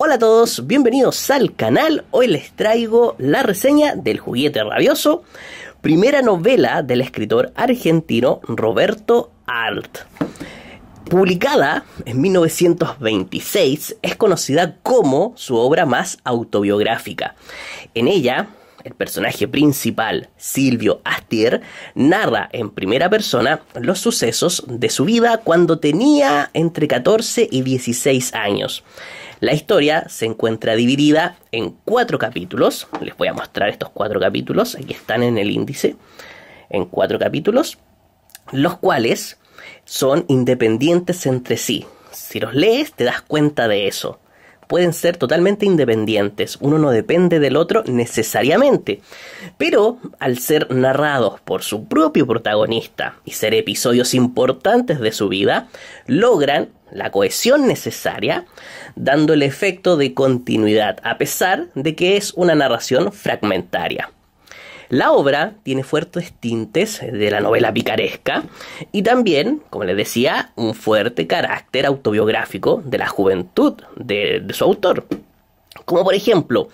Hola a todos, bienvenidos al canal. Hoy les traigo la reseña del Juguete Rabioso, primera novela del escritor argentino Roberto Arlt. Publicada en 1926, es conocida como su obra más autobiográfica. En ella, el personaje principal, Silvio Astier, narra en primera persona los sucesos de su vida cuando tenía entre 14 y 16 años. La historia se encuentra dividida en cuatro capítulos. Les voy a mostrar estos cuatro capítulos. Aquí están en el índice. En cuatro capítulos. Los cuales son independientes entre sí. Si los lees te das cuenta de eso. Pueden ser totalmente independientes, uno no depende del otro necesariamente, pero al ser narrados por su propio protagonista y ser episodios importantes de su vida, logran la cohesión necesaria, dando el efecto de continuidad, a pesar de que es una narración fragmentaria. La obra tiene fuertes tintes de la novela picaresca y también, como les decía, un fuerte carácter autobiográfico de la juventud de, su autor. Como por ejemplo,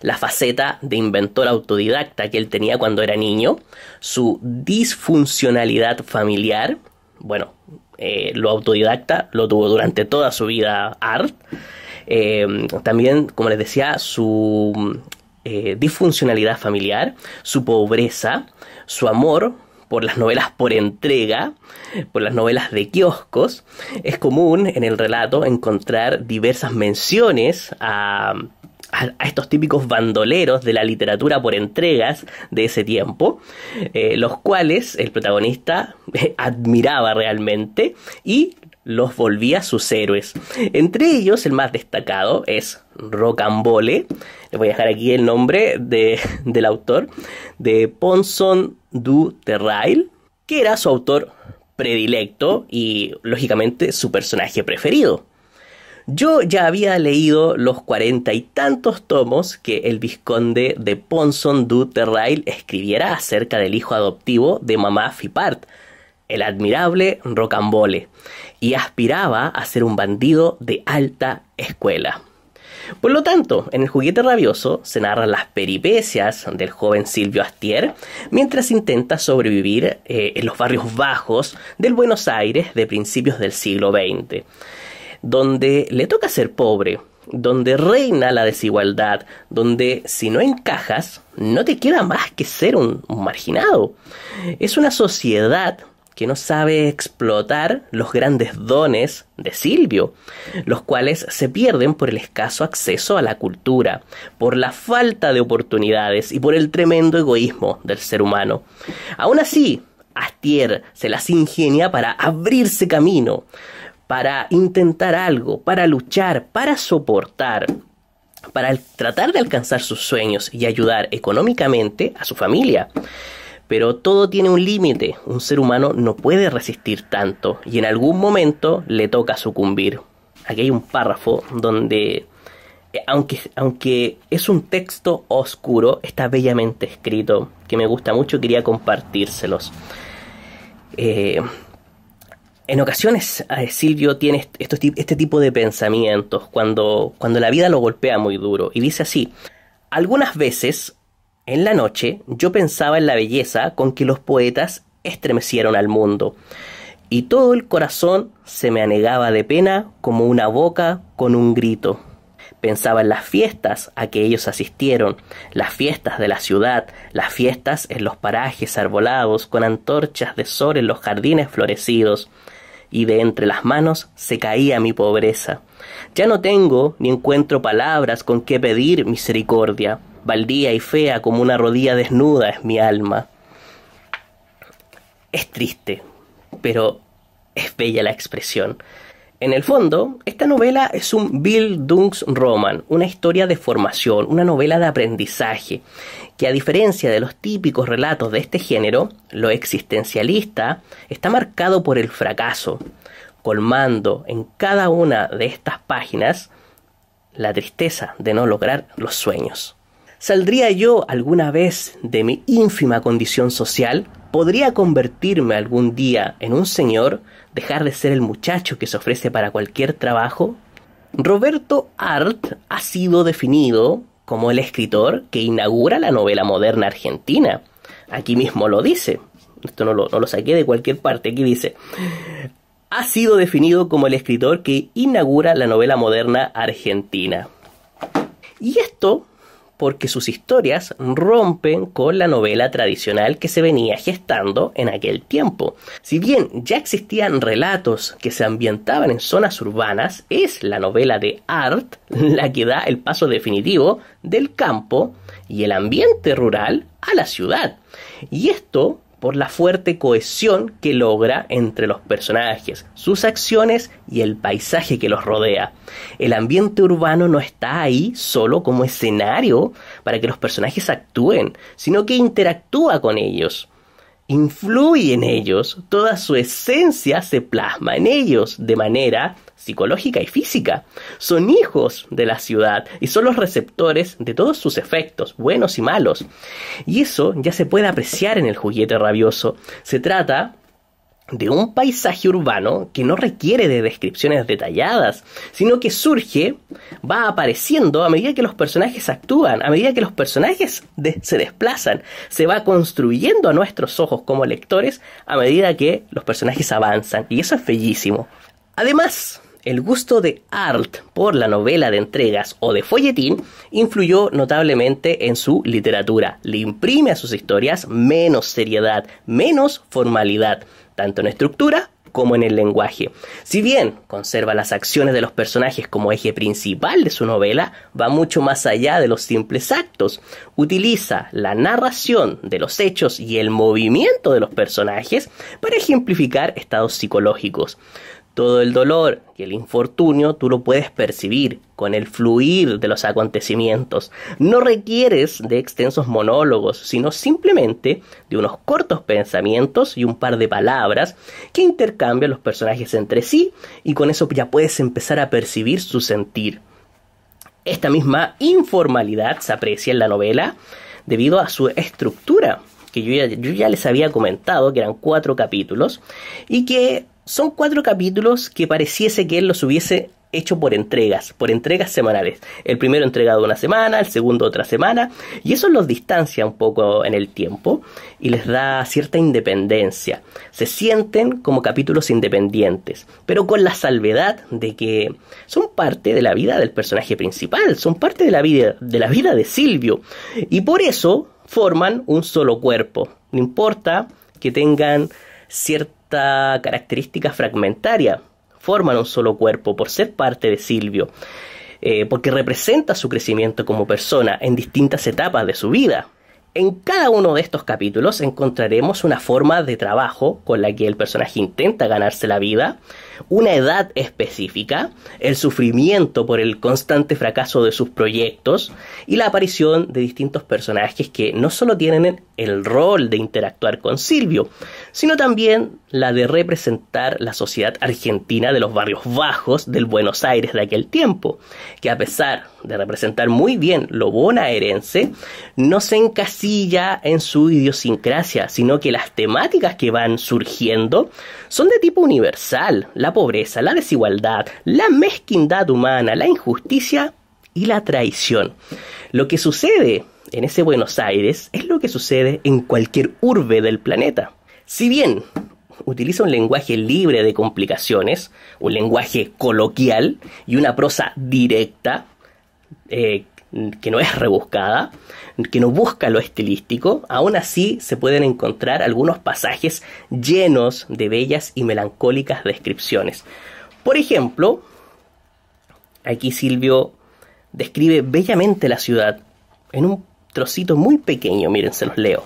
la faceta de inventor autodidacta que él tenía cuando era niño, su disfuncionalidad familiar, bueno, eh, lo autodidacta lo tuvo durante toda su vida Art. Eh, también, como les decía, su eh, disfuncionalidad familiar, su pobreza, su amor por las novelas por entrega, por las novelas de kioscos. Es común en el relato encontrar diversas menciones a estos típicos bandoleros de la literatura por entregas de ese tiempo, eh, los cuales el protagonista admiraba realmente y los volvía sus héroes. Entre ellos, el más destacado es Rocambole. Les voy a dejar aquí el nombre de, del autor, de Ponson du Terrail, que era su autor predilecto y, lógicamente, su personaje preferido. Yo ya había leído los cuarenta y tantos tomos que el vizconde de Ponson du Terrail escribiera acerca del hijo adoptivo de mamá Fipart, el admirable Rocambole, y aspiraba a ser un bandido de alta escuela. Por lo tanto, en el juguete rabioso se narran las peripecias del joven Silvio Astier mientras intenta sobrevivir eh, en los barrios bajos del Buenos Aires de principios del siglo XX donde le toca ser pobre, donde reina la desigualdad, donde si no encajas, no te queda más que ser un, marginado. Es una sociedad que no sabe explotar los grandes dones de Silvio, los cuales se pierden por el escaso acceso a la cultura, por la falta de oportunidades y por el tremendo egoísmo del ser humano. Aún así, Astier se las ingenia para abrirse camino, para intentar algo, para luchar, para soportar, para tratar de alcanzar sus sueños y ayudar económicamente a su familia. Pero todo tiene un límite, un ser humano no puede resistir tanto y en algún momento le toca sucumbir. Aquí hay un párrafo donde, eh, aunque, aunque es un texto oscuro, está bellamente escrito, que me gusta mucho, quería compartírselos. Eh, en ocasiones eh, Silvio tiene este tipo de pensamientos cuando, cuando la vida lo golpea muy duro y dice así, algunas veces en la noche yo pensaba en la belleza con que los poetas estremecieron al mundo y todo el corazón se me anegaba de pena como una boca con un grito. Pensaba en las fiestas a que ellos asistieron, las fiestas de la ciudad, las fiestas en los parajes arbolados, con antorchas de sol en los jardines florecidos, y de entre las manos se caía mi pobreza. Ya no tengo ni encuentro palabras con que pedir misericordia. Baldía y fea como una rodilla desnuda es mi alma. Es triste, pero es bella la expresión. En el fondo, esta novela es un Bildungsroman, una historia de formación, una novela de aprendizaje, que a diferencia de los típicos relatos de este género, lo existencialista está marcado por el fracaso, colmando en cada una de estas páginas la tristeza de no lograr los sueños. ¿Saldría yo alguna vez de mi ínfima condición social? ¿Podría convertirme algún día en un señor? ¿Dejar de ser el muchacho que se ofrece para cualquier trabajo? Roberto Art ha sido definido como el escritor que inaugura la novela moderna argentina. Aquí mismo lo dice. Esto no lo, no lo saqué de cualquier parte. Aquí dice, ha sido definido como el escritor que inaugura la novela moderna argentina. Y esto porque sus historias rompen con la novela tradicional que se venía gestando en aquel tiempo. Si bien ya existían relatos que se ambientaban en zonas urbanas, es la novela de Art la que da el paso definitivo del campo y el ambiente rural a la ciudad. Y esto por la fuerte cohesión que logra entre los personajes, sus acciones y el paisaje que los rodea. El ambiente urbano no está ahí solo como escenario para que los personajes actúen, sino que interactúa con ellos influye en ellos, toda su esencia se plasma en ellos de manera psicológica y física. Son hijos de la ciudad y son los receptores de todos sus efectos, buenos y malos. Y eso ya se puede apreciar en el juguete rabioso. Se trata de un paisaje urbano que no requiere de descripciones detalladas, sino que surge, va apareciendo a medida que los personajes actúan, a medida que los personajes se desplazan, se va construyendo a nuestros ojos como lectores a medida que los personajes avanzan, y eso es bellísimo. Además, el gusto de Art por la novela de entregas o de folletín influyó notablemente en su literatura. Le imprime a sus historias menos seriedad, menos formalidad, tanto en estructura como en el lenguaje. Si bien conserva las acciones de los personajes como eje principal de su novela, va mucho más allá de los simples actos. Utiliza la narración de los hechos y el movimiento de los personajes para ejemplificar estados psicológicos. Todo el dolor y el infortunio tú lo puedes percibir con el fluir de los acontecimientos. No requieres de extensos monólogos, sino simplemente de unos cortos pensamientos y un par de palabras que intercambian los personajes entre sí y con eso ya puedes empezar a percibir su sentir. Esta misma informalidad se aprecia en la novela debido a su estructura, que yo ya, ya les había comentado que eran cuatro capítulos y que son cuatro capítulos que pareciese que él los hubiese hecho por entregas, por entregas semanales. El primero entregado una semana, el segundo otra semana, y eso los distancia un poco en el tiempo y les da cierta independencia. Se sienten como capítulos independientes, pero con la salvedad de que son parte de la vida del personaje principal, son parte de la vida de la vida de Silvio, y por eso forman un solo cuerpo. No importa que tengan cierta característica fragmentaria. Forman un solo cuerpo por ser parte de Silvio, eh, porque representa su crecimiento como persona en distintas etapas de su vida. En cada uno de estos capítulos encontraremos una forma de trabajo con la que el personaje intenta ganarse la vida, una edad específica, el sufrimiento por el constante fracaso de sus proyectos y la aparición de distintos personajes que no solo tienen el rol de interactuar con Silvio, sino también la de representar la sociedad argentina de los barrios bajos del Buenos Aires de aquel tiempo, que a pesar de representar muy bien lo bonaerense, no se encasilla en su idiosincrasia, sino que las temáticas que van surgiendo son de tipo universal, la pobreza, la desigualdad, la mezquindad humana, la injusticia y la traición. Lo que sucede en ese Buenos Aires es lo que sucede en cualquier urbe del planeta. Si bien utiliza un lenguaje libre de complicaciones, un lenguaje coloquial y una prosa directa, eh, que no es rebuscada, que no busca lo estilístico, aún así se pueden encontrar algunos pasajes llenos de bellas y melancólicas descripciones. Por ejemplo, aquí Silvio describe bellamente la ciudad en un trocito muy pequeño, miren, se los leo.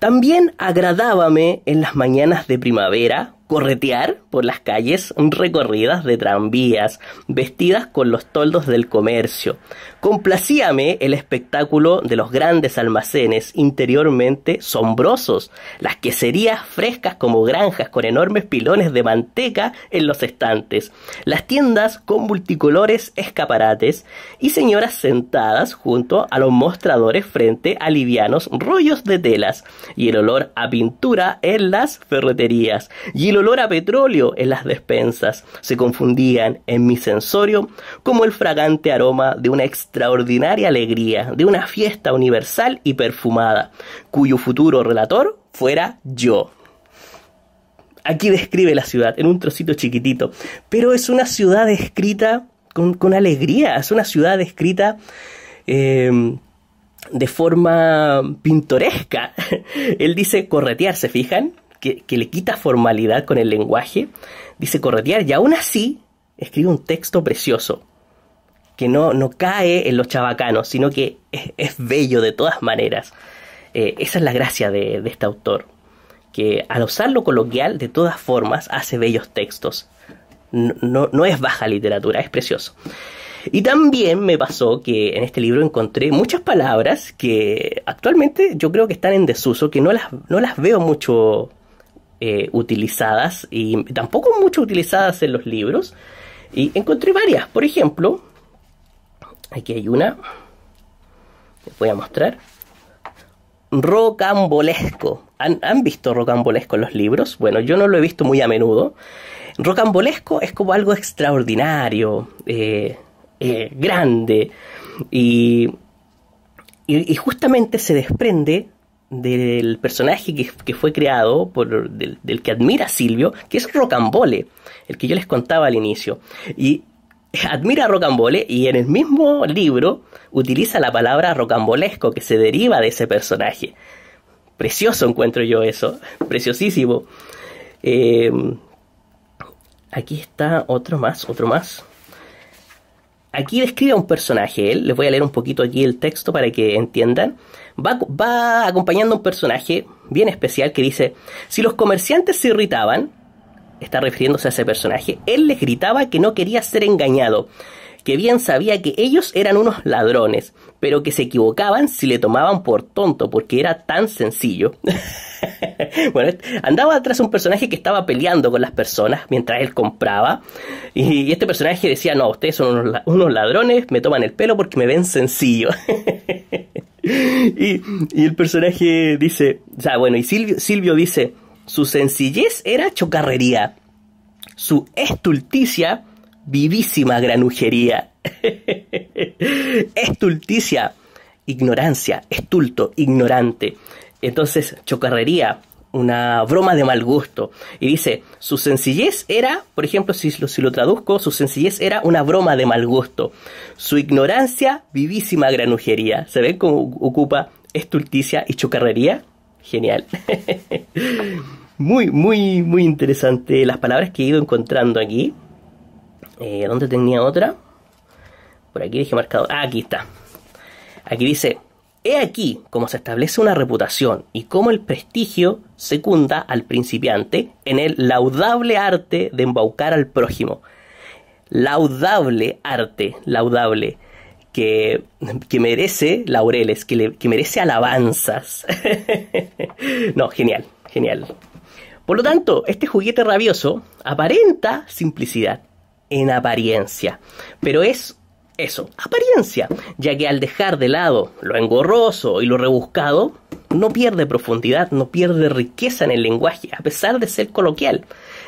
También agradábame en las mañanas de primavera corretear por las calles recorridas de tranvías, vestidas con los toldos del comercio. Complacíame el espectáculo de los grandes almacenes interiormente sombrosos, las queserías frescas como granjas con enormes pilones de manteca en los estantes, las tiendas con multicolores escaparates y señoras sentadas junto a los mostradores frente a livianos rollos de telas y el olor a pintura en las ferreterías y olor a petróleo en las despensas se confundían en mi sensorio como el fragante aroma de una extraordinaria alegría, de una fiesta universal y perfumada, cuyo futuro relator fuera yo. Aquí describe la ciudad en un trocito chiquitito, pero es una ciudad escrita con, alegría, es una ciudad descrita em, de forma pintoresca. Él dice corretear, ¿se fijan? Que, le quita formalidad con el lenguaje. Dice corretear y aún así escribe un texto precioso que no, no cae en los chabacanos, sino que es, bello de todas maneras. Eh, esa es la gracia de, de este autor, que al usarlo coloquial, de todas formas, hace bellos textos no, es baja literatura, es precioso. Y también me pasó que en este libro encontré muchas palabras que actualmente yo creo que están en desuso, que no las, no las veo mucho eh, utilizadas y tampoco mucho utilizadas en los libros. Y encontré varias. Por ejemplo, aquí hay una. Les voy a mostrar. Rocambolesco. ¿Han, ¿Han visto rocambolesco en los libros? Bueno, yo no lo he visto muy a menudo. Rocambolesco es como algo extraordinario, eh, eh, grande, y, y, justamente se desprende del personaje que, fue creado por del, que admira Silvio, que es Rocambole, el que yo les contaba al inicio. Y admira a Rocambole y en el mismo libro utiliza la palabra rocambolesco que se deriva de ese personaje. Precioso encuentro yo eso, preciosísimo. Eh, Aquí está otro más, otro más. Aquí describe a un personaje, él, les voy a leer un poquito aquí el texto para que entiendan. Va, acompañando a un personaje bien especial que dice, si los comerciantes se irritaban, está refiriéndose a ese personaje, él les gritaba que no quería ser engañado, que bien sabía que ellos eran unos ladrones, pero que se equivocaban si le tomaban por tonto, porque era tan sencillo. bueno, andaba atrás un personaje que estaba peleando con las personas mientras él compraba. Y, este personaje decía, no, ustedes son unos, ladrones, me toman el pelo porque me ven sencillo. y, el personaje dice, o sea, bueno, y Silvio, Silvio dice, su sencillez era chocarrería, su estulticia, vivísima granujería. estulticia, ignorancia, estulto, ignorante. Entonces, chocarrería, una broma de mal gusto. Y dice, su sencillez era, por ejemplo, si lo, si lo traduzco, su sencillez era una broma de mal gusto. Su ignorancia, vivísima granujería. ¿Se ven cómo ocupa estulticia y chocarrería? Genial. muy, muy, muy interesante las palabras que he ido encontrando aquí. Eh, ¿Dónde tenía otra? Por aquí dije marcado. Ah, aquí está. Aquí dice, He aquí cómo se establece una reputación y cómo el prestigio secunda al principiante en el laudable arte de embaucar al prójimo. Laudable arte, laudable, que, que merece laureles, que, que merece alabanzas. no, genial, genial. Por lo tanto, este juguete rabioso aparenta simplicidad en apariencia, pero es eso, apariencia, ya que al dejar de lado lo engorroso y lo rebuscado, no pierde profundidad, no pierde riqueza en el lenguaje, a pesar de ser coloquial,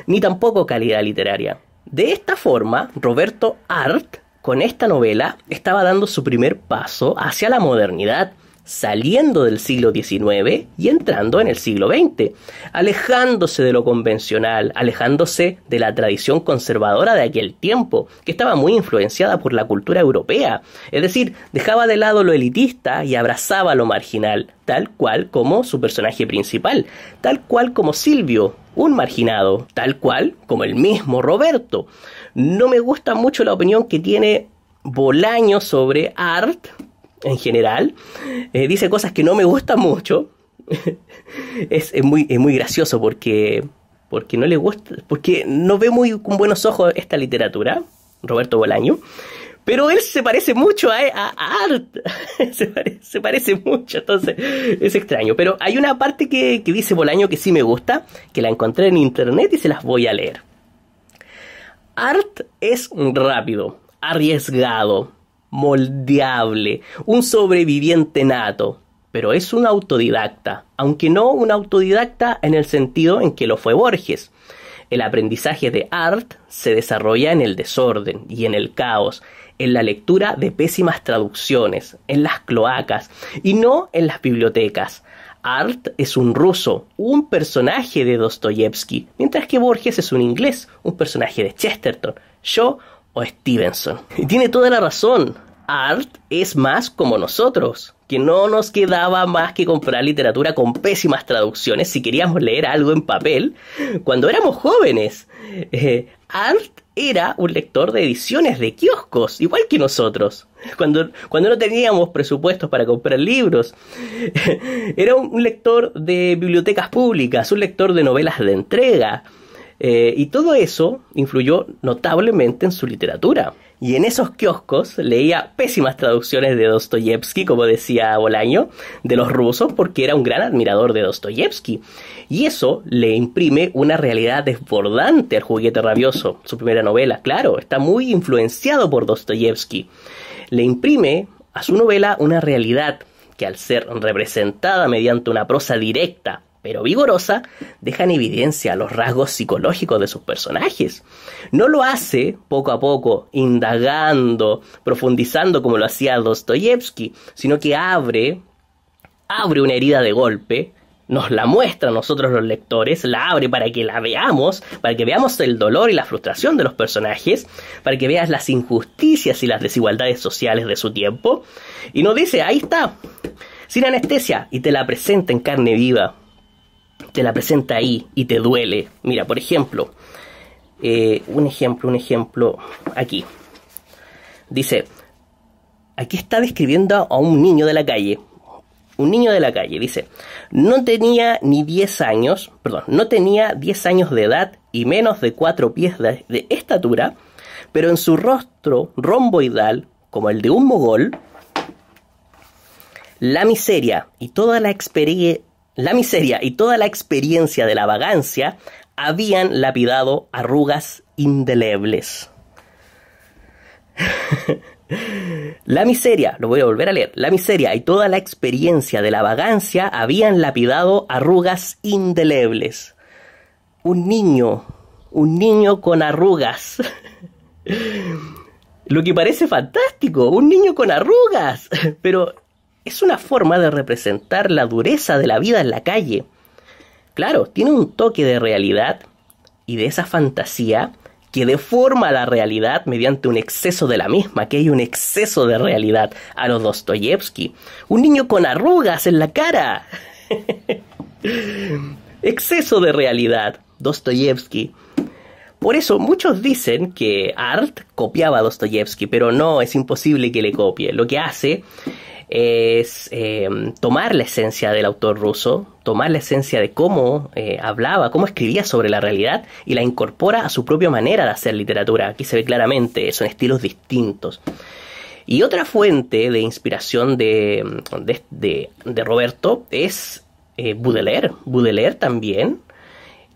ni tampoco calidad literaria. De esta forma, Roberto Art, con esta novela, estaba dando su primer paso hacia la modernidad, saliendo del siglo XIX y entrando en el siglo XX, alejándose de lo convencional, alejándose de la tradición conservadora de aquel tiempo, que estaba muy influenciada por la cultura europea, es decir, dejaba de lado lo elitista y abrazaba lo marginal, tal cual como su personaje principal, tal cual como Silvio, un marginado, tal cual como el mismo Roberto. No me gusta mucho la opinión que tiene Bolaño sobre Art, en general. Eh, dice cosas que no me gustan mucho. es, muy, muy gracioso porque, porque no le gusta, porque no ve muy con buenos ojos esta literatura, Roberto Bolaño. Pero él se parece mucho a, Art. se, parece, mucho, entonces es extraño. Pero hay una parte que, que dice Bolaño que sí me gusta, que la encontré en internet y se las voy a leer. Art es rápido, arriesgado, moldeable, un sobreviviente nato, pero es un autodidacta, aunque no un autodidacta en el sentido en que lo fue Borges. El aprendizaje de Art se desarrolla en el desorden y en el caos, en la lectura de pésimas traducciones, en las cloacas y no en las bibliotecas. Art es un ruso, un personaje de Dostoyevsky, mientras que Borges es un inglés, un personaje de Chesterton, Shaw o Stevenson. Y tiene toda la razón. Art es más como nosotros, que no nos quedaba más que comprar literatura con pésimas traducciones si queríamos leer algo en papel cuando éramos jóvenes. Eh, Art era un lector de ediciones de kioscos, igual que nosotros, cuando, cuando no teníamos presupuestos para comprar libros. Era un lector de bibliotecas públicas, un lector de novelas de entrega. Eh, y todo eso influyó notablemente en su literatura. Y en esos kioscos leía pésimas traducciones de Dostoyevsky, como decía Bolaño, de los rusos, porque era un gran admirador de Dostoyevsky. Y eso le imprime una realidad desbordante al juguete rabioso, su primera novela. Claro, está muy influenciado por Dostoyevsky. Le imprime a su novela una realidad que al ser representada mediante una prosa directa, pero vigorosa, deja en evidencia los rasgos psicológicos de sus personajes. No lo hace poco a poco, indagando, profundizando como lo hacía Dostoyevsky, sino que abre, abre una herida de golpe, nos la muestra a nosotros los lectores, la abre para que la veamos, para que veamos el dolor y la frustración de los personajes, para que veas las injusticias y las desigualdades sociales de su tiempo, y nos dice, ahí está, sin anestesia, y te la presenta en carne viva te la presenta ahí y te duele. Mira, por ejemplo, eh, un ejemplo, un ejemplo aquí. Dice, aquí está describiendo a un niño de la calle. Un niño de la calle, dice, no tenía ni 10 años, perdón, no tenía 10 años de edad y menos de 4 pies de, de estatura, pero en su rostro romboidal, como el de un mogol, la miseria y toda la experiencia la miseria y toda la experiencia de la vagancia habían lapidado arrugas indelebles. la miseria, lo voy a volver a leer, la miseria y toda la experiencia de la vagancia habían lapidado arrugas indelebles. Un niño, un niño con arrugas. Lo que parece fantástico, un niño con arrugas. Pero es una forma de representar la dureza de la vida en la calle. Claro, tiene un toque de realidad y de esa fantasía que deforma la realidad mediante un exceso de la misma, que hay un exceso de realidad a los Dostoyevsky. Un niño con arrugas en la cara. exceso de realidad, Dostoyevsky. Por eso muchos dicen que Art copiaba a Dostoyevsky, pero no, es imposible que le copie. Lo que hace es eh, tomar la esencia del autor ruso, tomar la esencia de cómo eh, hablaba, cómo escribía sobre la realidad y la incorpora a su propia manera de hacer literatura. Aquí se ve claramente, son estilos distintos. Y otra fuente de inspiración de, de, Roberto es eh, Baudelaire. Baudelaire también,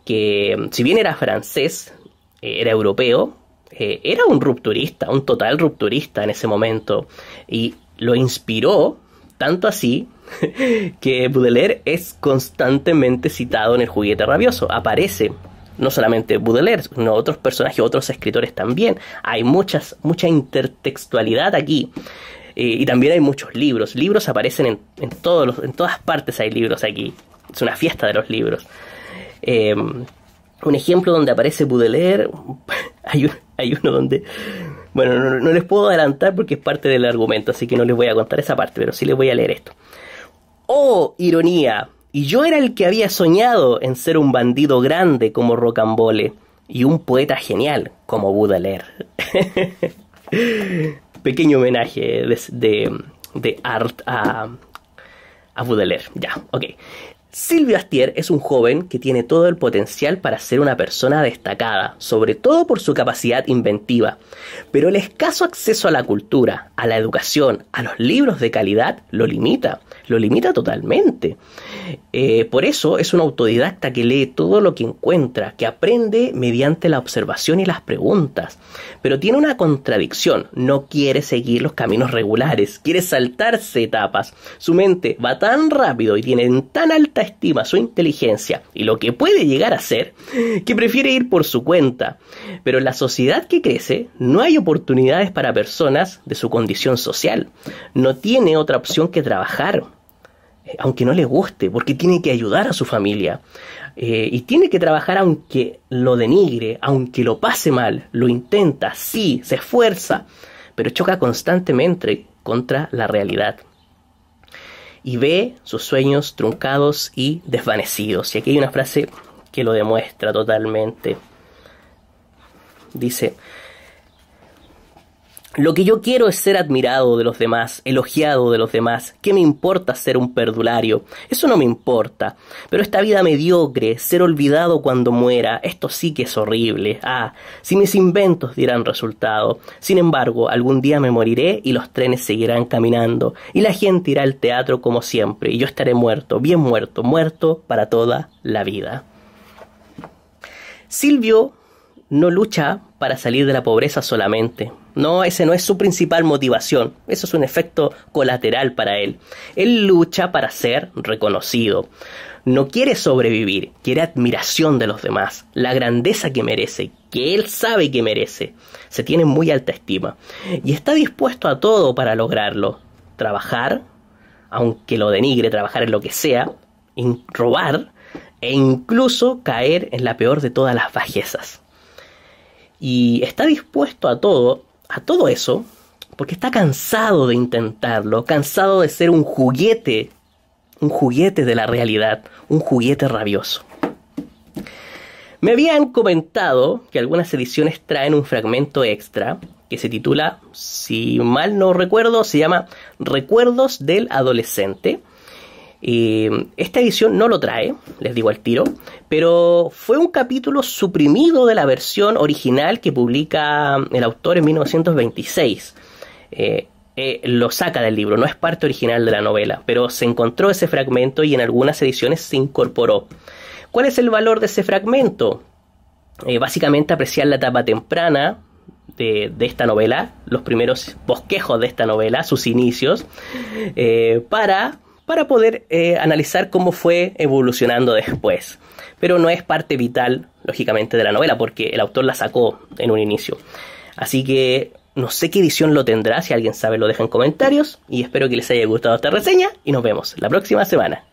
que si bien era francés, era europeo, era un rupturista, un total rupturista en ese momento. Y lo inspiró tanto así que Baudelaire es constantemente citado en el juguete rabioso. Aparece no solamente Baudelaire, sino otros personajes, otros escritores también. Hay muchas, mucha intertextualidad aquí. Eh, y también hay muchos libros. Libros aparecen en, en, todos los, en todas partes hay libros aquí. Es una fiesta de los libros. Eh, un ejemplo donde aparece Baudelaire, hay, hay uno donde bueno, no, les puedo adelantar porque es parte del argumento, así que no les voy a contar esa parte, pero sí les voy a leer esto. ¡Oh, ironía! Y yo era el que había soñado en ser un bandido grande como Rocambole y un poeta genial como Baudelaire. Pequeño homenaje de, de, Art a, a Baudelaire. Ya, ok. Silvio Astier es un joven que tiene todo el potencial para ser una persona destacada, sobre todo por su capacidad inventiva, pero el escaso acceso a la cultura, a la educación, a los libros de calidad lo limita, lo limita totalmente. Eh, por eso es un autodidacta que lee todo lo que encuentra, que aprende mediante la observación y las preguntas, pero tiene una contradicción, no quiere seguir los caminos regulares, quiere saltarse etapas, su mente va tan rápido y tiene tan alta subestima su inteligencia y lo que puede llegar a ser, que prefiere ir por su cuenta. Pero en la sociedad que crece no hay oportunidades para personas de su condición social. No tiene otra opción que trabajar, eh, aunque no le guste, porque tiene que ayudar a su familia. Eh, y tiene que trabajar aunque lo denigre, aunque lo pase mal, lo intenta, sí, se esfuerza, pero choca constantemente contra la realidad. Y ve sus sueños truncados y desvanecidos. Y aquí hay una frase que lo demuestra totalmente. Dice, lo que yo quiero es ser admirado de los demás, elogiado de los demás. ¿Qué me importa ser un perdulario? Eso no me importa. Pero esta vida mediocre, ser olvidado cuando muera, esto sí que es horrible. Ah, si mis inventos dieran resultado. Sin embargo, algún día me moriré y los trenes seguirán caminando. Y la gente irá al teatro como siempre. Y yo estaré muerto, bien muerto, muerto para toda la vida. Silvio no lucha para salir de la pobreza solamente. No, ese no es su principal motivación. Eso es un efecto colateral para él. Él lucha para ser reconocido. No quiere sobrevivir, quiere admiración de los demás, la grandeza que merece, que él sabe que merece. Se tiene muy alta estima y está dispuesto a todo para lograrlo. Trabajar, aunque lo denigre, trabajar en lo que sea, robar e incluso caer en la peor de todas las bajezas. Y está dispuesto a todo, a todo eso, porque está cansado de intentarlo, cansado de ser un juguete, un juguete de la realidad, un juguete rabioso. Me habían comentado que algunas ediciones traen un fragmento extra que se titula, si mal no recuerdo, se llama Recuerdos del Adolescente esta edición no lo trae, les digo al tiro, pero fue un capítulo suprimido de la versión original que publica el autor en 1926. Eh, eh, lo saca del libro, no es parte original de la novela, pero se encontró ese fragmento y en algunas ediciones se incorporó. ¿Cuál es el valor de ese fragmento? Eh, básicamente apreciar la etapa temprana de, esta novela, los primeros bosquejos de esta novela, sus inicios, para para poder eh, analizar cómo fue evolucionando después. Pero no es parte vital, lógicamente, de la novela, porque el autor la sacó en un inicio. Así que no sé qué edición lo tendrá, si alguien sabe lo deja en comentarios, y espero que les haya gustado esta reseña, y nos vemos la próxima semana.